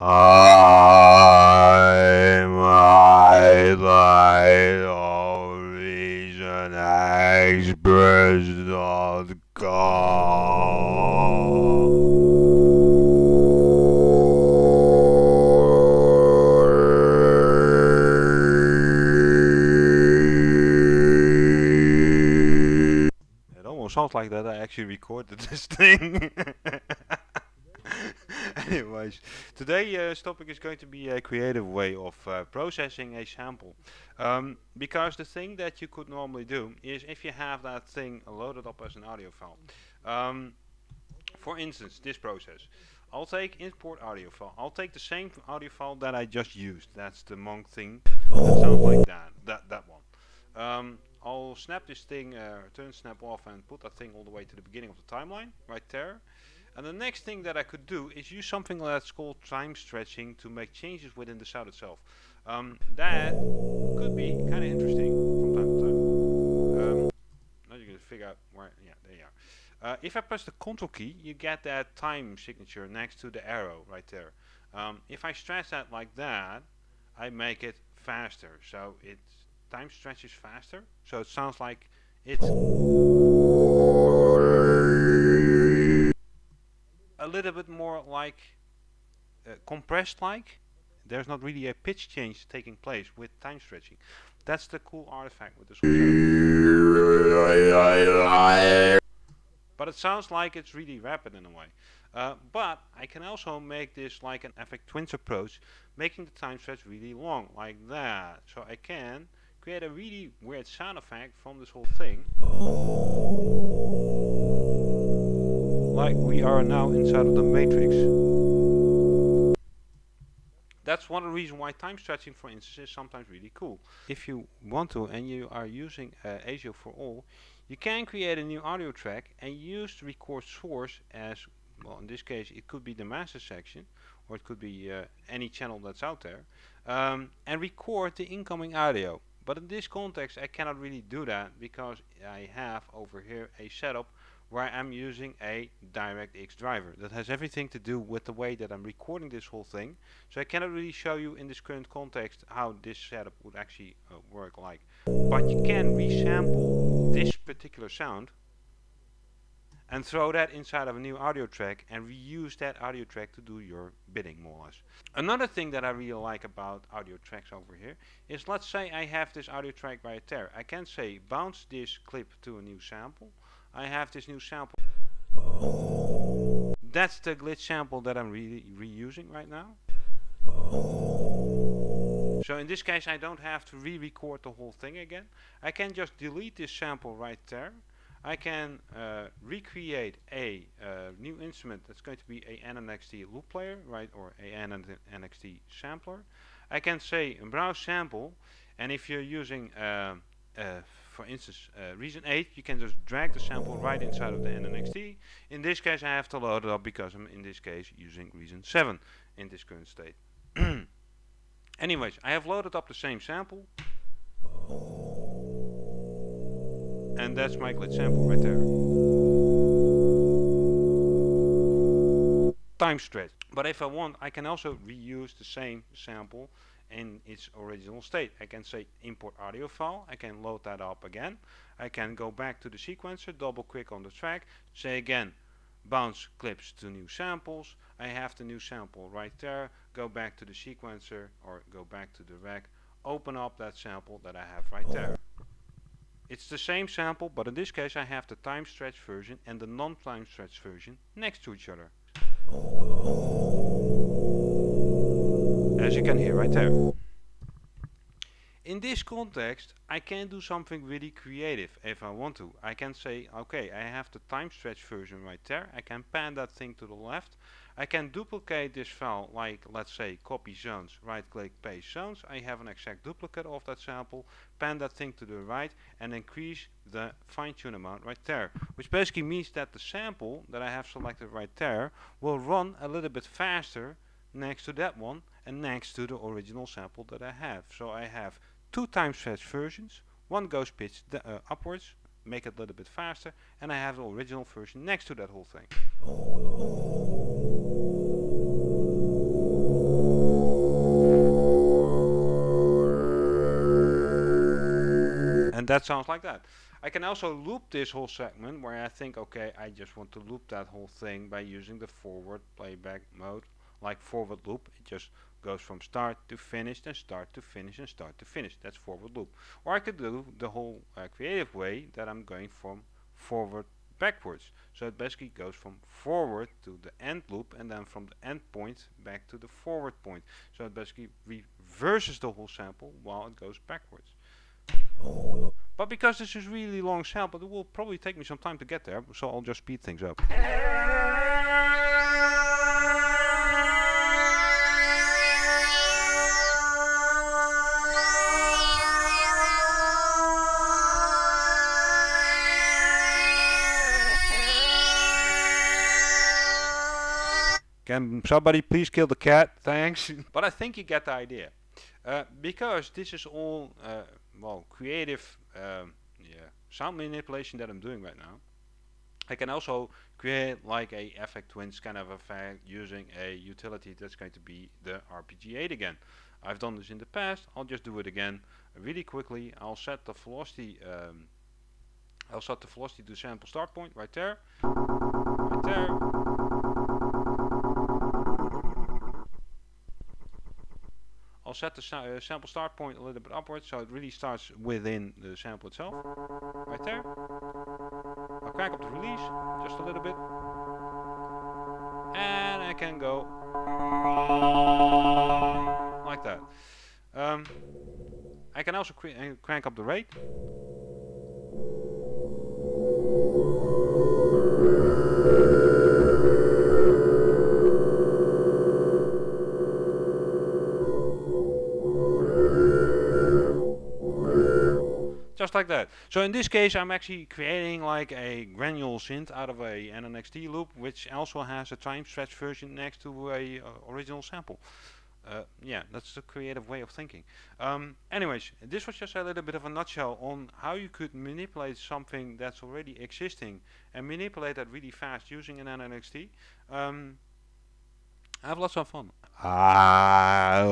I might like all reasonexperts dot. It almost sounds like that I actually recorded this thing. Anyways, today's uh, topic is going to be a creative way of uh, processing a sample. Um, because the thing that you could normally do is if you have that thing loaded up as an audio file. Um, for instance, this process. I'll take import audio file. I'll take the same audio file that I just used. That's the monk thing. That sounds like that. That that one. Um, I'll snap this thing, uh, turn snap off, and put that thing all the way to the beginning of the timeline, right there. And the next thing that I could do is use something that's called time stretching to make changes within the sound itself. Um, that could be kind of interesting from time to time. Um, now to figure out where, yeah, there you are. Uh, if I press the control key, you get that time signature next to the arrow right there. Um, if I stretch that like that, I make it faster. So it time stretches faster. So it sounds like it's little bit more like uh, compressed like. There's not really a pitch change taking place with time stretching. That's the cool artifact with this but it sounds like it's really rapid in a way. Uh, but I can also make this like an Aphex Twin's approach making the time stretch really long like that. So I can create a really weird sound effect from this whole thing like we are now inside of the matrix. That's one of the reasons why time stretching for instance is sometimes really cool. If you want to and you are using uh, ASIO4ALL, you can create a new audio track and use the record source as, well in this case it could be the master section or it could be uh, any channel that's out there um, and record the incoming audio. But in this context I cannot really do that because I have over here a setup where I'm using a DirectX driver. That has everything to do with the way that I'm recording this whole thing. So I cannot really show you in this current context how this setup would actually uh, work like. But you can resample this particular sound and throw that inside of a new audio track and reuse that audio track to do your bidding more or less. Another thing that I really like about audio tracks over here is let's say I have this audio track right there. I can say bounce this clip to a new sample I have this new sample. That's the glitch sample that I'm re reusing right now. So in this case I don't have to re-record the whole thing again. I can just delete this sample right there. I can uh, recreate a uh, new instrument that's going to be a NNXT loop player, right, or a NNXT sampler. I can say browse sample, and if you're using uh for instance, uh, Reason 8, you can just drag the sample right inside of the NNXT. In this case, I have to load it up because I'm in this case using Reason 7 in this current state. Anyways, I have loaded up the same sample. And that's my glitch sample right there. Time stretch. But if I want, I can also reuse the same sample in its original state. I can say import audio file, I can load that up again. I can go back to the sequencer, double click on the track, say again bounce clips to new samples. I have the new sample right there, go back to the sequencer or go back to the rack, open up that sample that I have right there. It's the same sample, but in this case I have the time stretch version and the non-time stretch version next to each other as you can hear right there. In this context, I can do something really creative if I want to. I can say, okay, I have the time stretch version right there. I can pan that thing to the left. I can duplicate this file, like let's say copy zones, right click paste zones. I have an exact duplicate of that sample, pan that thing to the right and increase the fine tune amount right there. Which basically means that the sample that I have selected right there will run a little bit faster next to that one and next to the original sample that I have. So I have two time stretch versions, one goes pitch uh, upwards, make it a little bit faster, and I have the original version next to that whole thing. And that sounds like that. I can also loop this whole segment where I think, okay, I just want to loop that whole thing by using the forward playback mode, like forward loop. It just goes from start to finish, then start to finish, and start to finish. That's forward loop. Or I could do the whole uh, creative way that I'm going from forward backwards. So it basically goes from forward to the end loop and then from the end point back to the forward point. So it basically reverses the whole sample while it goes backwards. But because this is really long sample, it will probably take me some time to get there, so I'll just speed things up. Can somebody please kill the cat? Thanks. but I think you get the idea. Uh, because this is all, uh, well, creative um, yeah, sound manipulation that I'm doing right now. I can also create like a Aphex Twin's kind of effect using a utility that's going to be the RPG8 again. I've done this in the past, I'll just do it again really quickly. I'll set the velocity um, I'll set the velocity to sample start point right there, right there, I'll set the uh, sample start point a little bit upwards so it really starts within the sample itself. Right there. I'll crank up the release just a little bit. And I can go like that. Um, I can also uh, crank up the rate. just like that. So in this case, I'm actually creating like a granule synth out of a NNXT loop, which also has a time stretch version next to a uh, original sample. Uh, yeah, that's a creative way of thinking. Um, anyways, this was just a little bit of a nutshell on how you could manipulate something that's already existing and manipulate that really fast using an NNXT. Um, have lots of fun. I